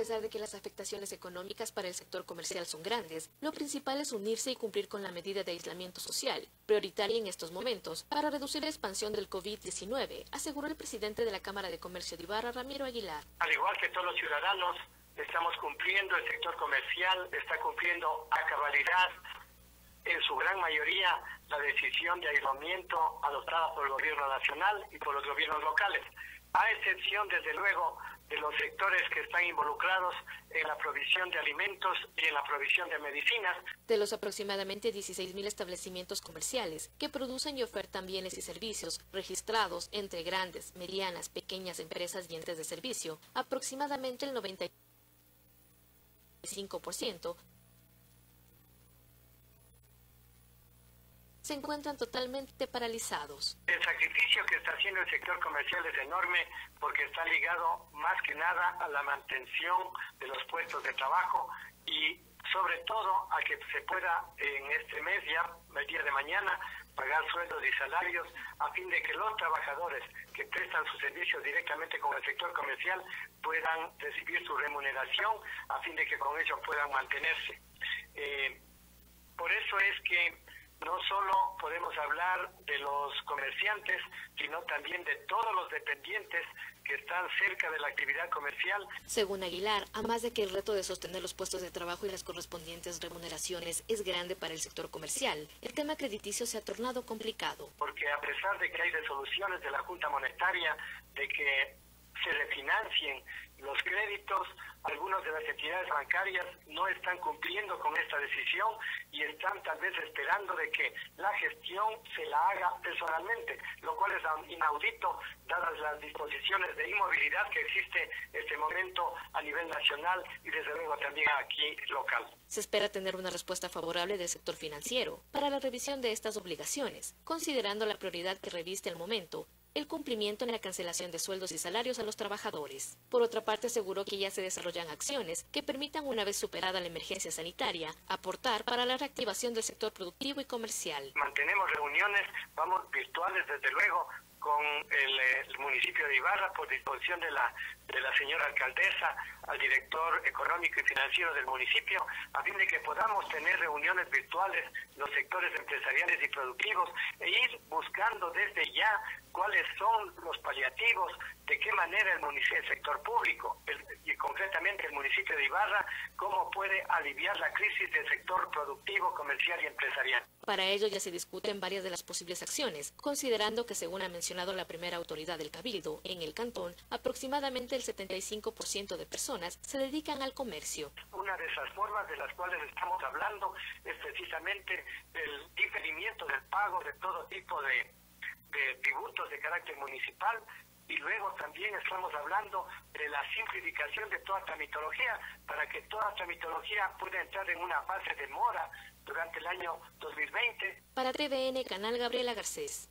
pesar de que las afectaciones económicas para el sector comercial son grandes, lo principal es unirse y cumplir con la medida de aislamiento social, prioritaria en estos momentos, para reducir la expansión del COVID-19, aseguró el presidente de la Cámara de Comercio de Ibarra, Ramiro Aguilar. Al igual que todos los ciudadanos, estamos cumpliendo, el sector comercial está cumpliendo a cabalidad, en su gran mayoría, la decisión de aislamiento adoptada por el gobierno nacional y por los gobiernos locales, a excepción, desde luego, de los sectores que están involucrados en la provisión de alimentos y en la provisión de medicinas. De los aproximadamente 16.000 establecimientos comerciales que producen y ofertan bienes y servicios registrados entre grandes, medianas, pequeñas empresas y entes de servicio, aproximadamente el 95% se encuentran totalmente paralizados. El sacrificio que está haciendo el sector comercial es enorme porque está ligado más que nada a la mantención de los puestos de trabajo y sobre todo a que se pueda en este mes ya, el día de mañana, pagar sueldos y salarios a fin de que los trabajadores que prestan sus servicios directamente con el sector comercial puedan recibir su remuneración a fin de que con ellos puedan mantenerse. Eh, por eso es que no solo podemos hablar de los comerciantes, sino también de todos los dependientes que están cerca de la actividad comercial. Según Aguilar, a más de que el reto de sostener los puestos de trabajo y las correspondientes remuneraciones es grande para el sector comercial, el tema crediticio se ha tornado complicado. Porque a pesar de que hay resoluciones de la Junta Monetaria de que se refinancien los créditos, algunas de las entidades bancarias no están cumpliendo con esta decisión y están tal vez esperando de que la gestión se la haga personalmente, lo cual es inaudito dadas las disposiciones de inmovilidad que existe en este momento a nivel nacional y desde luego también aquí local. Se espera tener una respuesta favorable del sector financiero para la revisión de estas obligaciones, considerando la prioridad que reviste el momento el cumplimiento en la cancelación de sueldos y salarios a los trabajadores. Por otra parte, aseguró que ya se desarrollan acciones que permitan, una vez superada la emergencia sanitaria, aportar para la reactivación del sector productivo y comercial. Mantenemos reuniones, vamos virtuales desde luego, con el, municipio de Ibarra por disposición de la, de la señora alcaldesa, al director económico y financiero del municipio, a fin de que podamos tener reuniones virtuales los sectores empresariales y productivos e ir buscando desde ya cuáles son los paliativos, de qué manera el, municipio, el sector público y concretamente el municipio de Ibarra, cómo puede aliviar la crisis del sector productivo, comercial y empresarial. Para ello ya se discuten varias de las posibles acciones, considerando que según ha mencionado la primera autoridad del Cabildo, en el cantón, aproximadamente el 75% de personas se dedican al comercio. Una de esas formas de las cuales estamos hablando es precisamente el diferimiento del pago de todo tipo de de tributos de carácter municipal y luego también estamos hablando de la simplificación de toda tramitología para que toda tramitología pueda entrar en una fase de mora durante el año 2020. Para TVN, Canal Gabriela Garcés.